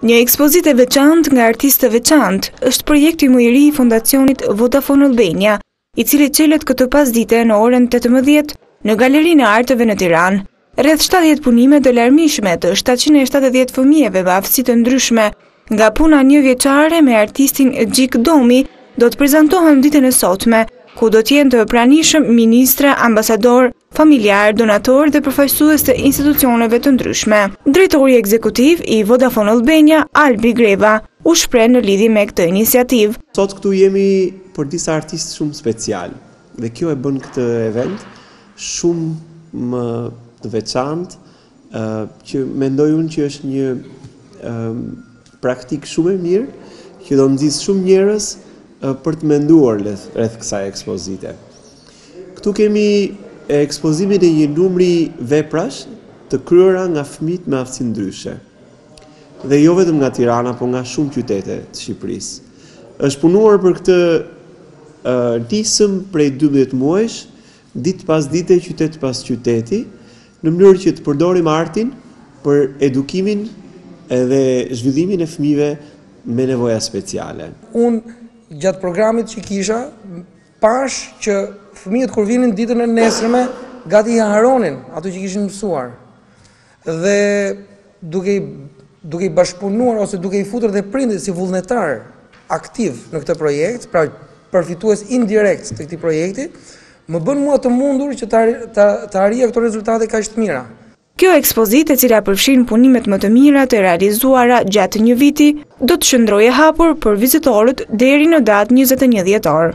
Një ekspozitë e veçantë nga artistë të veçantë është projekti më i ri i Fondacionit Vodafone Albania, i cili çelet këtë pasdite në orën 18 në Galerinë e Arteve në Tiranë. Rreth 70 punime të larmishme të 770 fëmijëve me aftësi të ndryshme Nga puna njëvjeçare me artistin Xhik Domi do të prezantohen ditën e sotme, ku do të jenë të pranishëm ministra, ambasadorë, familjarë, donatorë dhe përfaqësues të institucioneve të ndryshme. Drejtori ekzekutiv i Vodafone Albania, Albi Greva, u shpreh në lidhje me këtë iniciativë. Sot këtu jemi për disa artistë shumë specialë dhe kjo e bën këtë event shumë më të veçantë që mendoj unë që është një praktikë shumë e mirë, që do nxisë shumë njerëz për të menduar rreth kësaj ekspozite. Këtu kemi ekspozimin e një numri veprash të kryera nga fëmijët me aftësi ndryshe. Dhe jo vetëm nga Tirana, po nga shumë qytete të Shqipërisë. Është punuar për këtë nismë prej 12 muajsh, ditë pas dite, qytet pas qyteti, në mënyrë që të përdorim artin për edukimin dhe zhvillimin e fëmijëve me nevoja speciale. Unë gjatë programit që kisha, pashë që fëmijët kur vinin ditën e nesërme, gati i harronin ato që kishin mësuar. Dhe duke i duke i bashkëpunuar ose duke i futur dhe prindërit si vullnetarë aktivë në këtë projekt, pra përfitues indirektë të këtij projekti, më bënë mua të mundur që ta ta ta arrija këto rezultate kaq të mira. Kjo ekspozitë e cila përfshin punimet më të mira të realizuara gjatë një viti, do të qëndrojë e hapur për vizitorët deri në datë njëzet e një dhjetor.